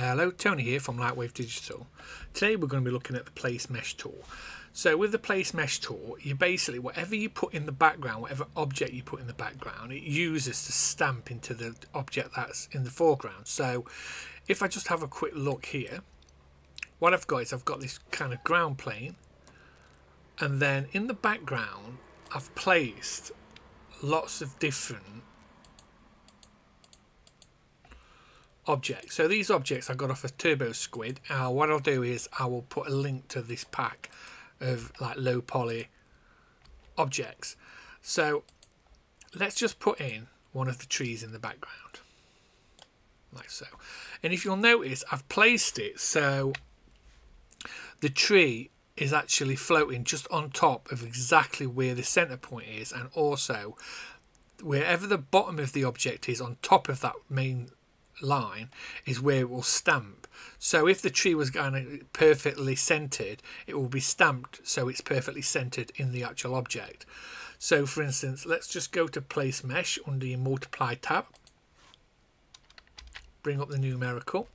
Hello, Tony here from Lightwave Digital. Today we're going to be looking at the Place Mesh tool. So with the Place Mesh tool, you basically, whatever you put in the background, whatever object you put in the background, it uses to stamp into the object that's in the foreground. So if I just have a quick look here, what I've got is I've got this kind of ground plane and then in the background I've placed lots of different objects. So these objects I got off a TurboSquid. Uh, what I'll do is I will put a link to this pack of like low poly objects. So let's just put in one of the trees in the background like so. And if you'll notice I've placed it so the tree is actually floating just on top of exactly where the center point is and also wherever the bottom of the object is on top of that main line is where it will stamp. So if the tree was kind of perfectly centered, it will be stamped so it's perfectly centered in the actual object. So for instance, let's just go to place mesh under your multiply tab. Bring up the numerical.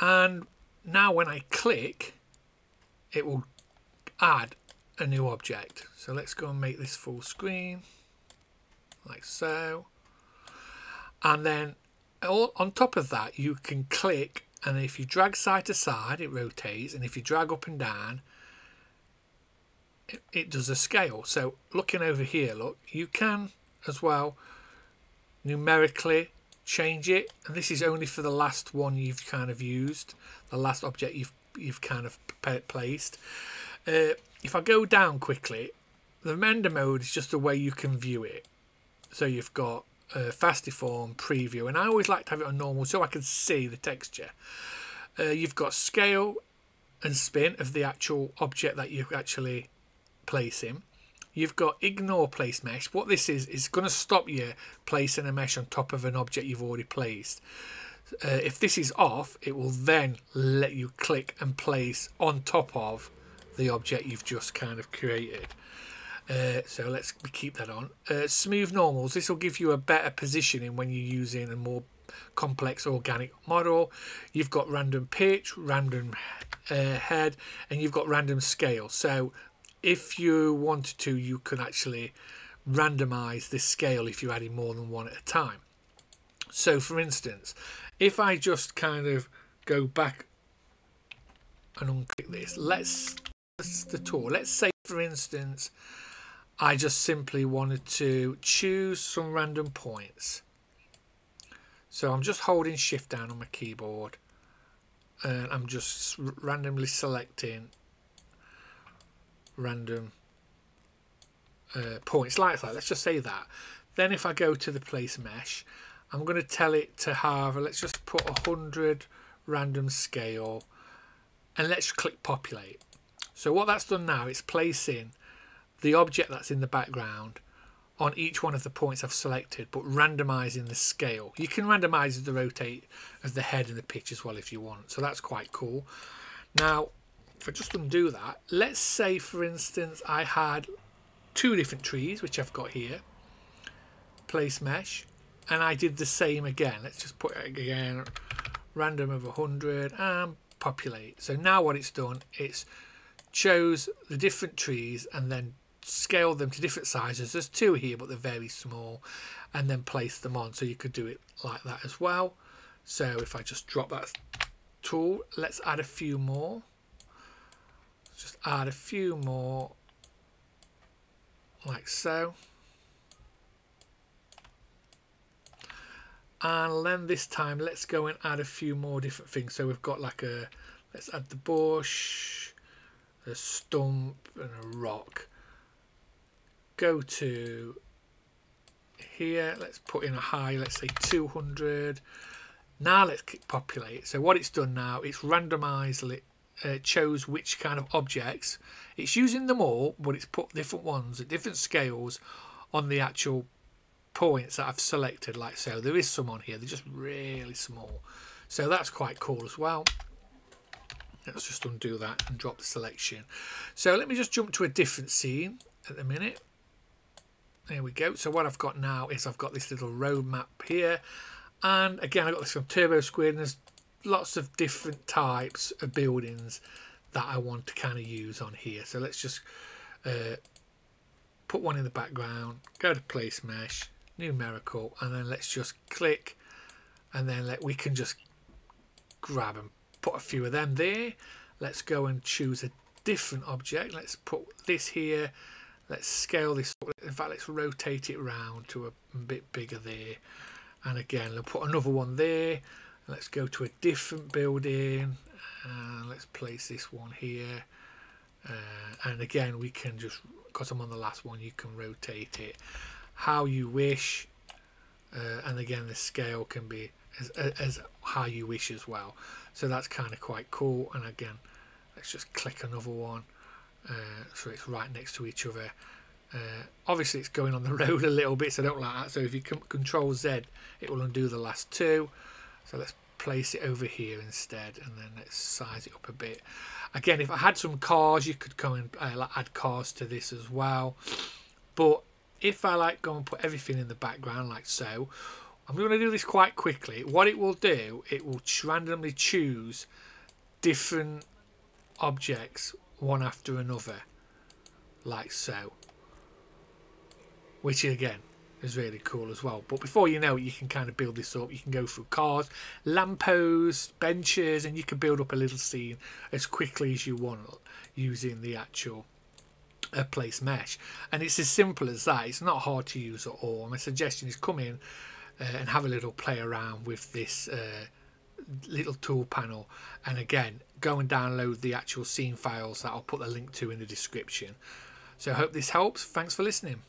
And now when I click, it will add a new object. So let's go and make this full screen like so. And then on top of that, you can click and if you drag side to side, it rotates. And if you drag up and down, it, it does a scale. So looking over here, look, you can as well numerically change it. And this is only for the last one you've kind of used, the last object you've you've kind of placed. Uh, if I go down quickly, the render mode is just the way you can view it. So you've got uh, Fastiform preview, and I always like to have it on normal so I can see the texture. Uh, you've got scale and spin of the actual object that you actually place in. You've got ignore place mesh. What this is is going to stop you placing a mesh on top of an object you've already placed. Uh, if this is off, it will then let you click and place on top of the object you've just kind of created. Uh, so let's keep that on. Uh, smooth normals. This will give you a better positioning when you're using a more complex organic model. You've got random pitch, random uh, head, and you've got random scale. So if you wanted to, you can actually randomize this scale if you're adding more than one at a time. So for instance, if I just kind of go back and unclick this, let's, let's the tool. Let's say for instance, I just simply wanted to choose some random points. So I'm just holding shift down on my keyboard and I'm just randomly selecting random uh, points like that. Let's just say that. Then if I go to the place mesh, I'm going to tell it to have, let's just put a 100 random scale and let's click populate. So what that's done now is placing the object that's in the background on each one of the points I've selected, but randomizing the scale. You can randomize the rotate of the head and the pitch as well if you want. So that's quite cool. Now, if I just undo that, let's say, for instance, I had two different trees, which I've got here, place mesh, and I did the same again. Let's just put it again, random of 100 and populate. So now what it's done, it's chose the different trees and then scaled them to different sizes. There's two here, but they're very small, and then place them on. So you could do it like that as well. So if I just drop that tool, let's add a few more. Just add a few more, like so. And then this time, let's go and add a few more different things. So we've got like a, let's add the bush, a stump, and a rock go to here let's put in a high let's say 200 now let's populate. So what it's done now it's randomized it uh, chose which kind of objects. It's using them all but it's put different ones at different scales on the actual points that I've selected. Like so there is some on here they're just really small. So that's quite cool as well. Let's just undo that and drop the selection. So let me just jump to a different scene at the minute there we go. So what I've got now is I've got this little road map here. And again, I've got this from TurboSquid and there's lots of different types of buildings that I want to kind of use on here. So let's just uh, put one in the background, go to place mesh, numerical, and then let's just click, and then let we can just grab and put a few of them there. Let's go and choose a different object. Let's put this here. Let's scale this. In fact, let's rotate it round to a bit bigger there. And again, we'll put another one there. Let's go to a different building. And let's place this one here. Uh, and again, we can just, because I'm on the last one, you can rotate it how you wish. Uh, and again, the scale can be as, as how you wish as well. So that's kind of quite cool. And again, let's just click another one. Uh, so it's right next to each other. Uh, obviously, it's going on the road a little bit, so I don't like that. So if you control Z, it will undo the last two. So let's place it over here instead, and then let's size it up a bit. Again, if I had some cars, you could come and uh, add cars to this as well. But if I like go and put everything in the background like so, I'm going to do this quite quickly. What it will do, it will randomly choose different objects one after another like so. Which again is really cool as well. But before you know it you can kind of build this up. You can go through cars lampposts benches and you can build up a little scene as quickly as you want using the actual uh, place mesh. And it's as simple as that. It's not hard to use at all. My suggestion is come in uh, and have a little play around with this uh, little tool panel and again go and download the actual scene files that I'll put the link to in the description. So I hope this helps. Thanks for listening